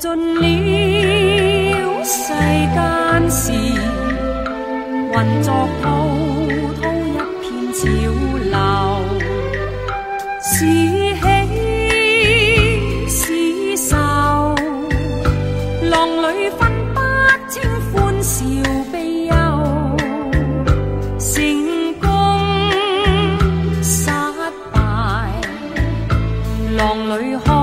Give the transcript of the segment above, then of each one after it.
尽了世间事，混作滔滔一片潮流，是喜是愁，浪里分不清欢笑悲忧，成功失败，浪里看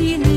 Marina.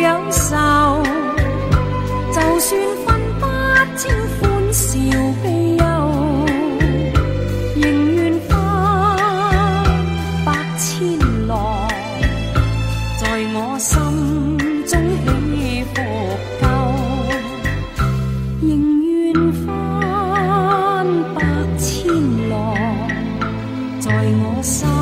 有愁就算分不清欢笑悲忧仍愿翻百千浪在我心中起伏够仍愿翻百千浪在我心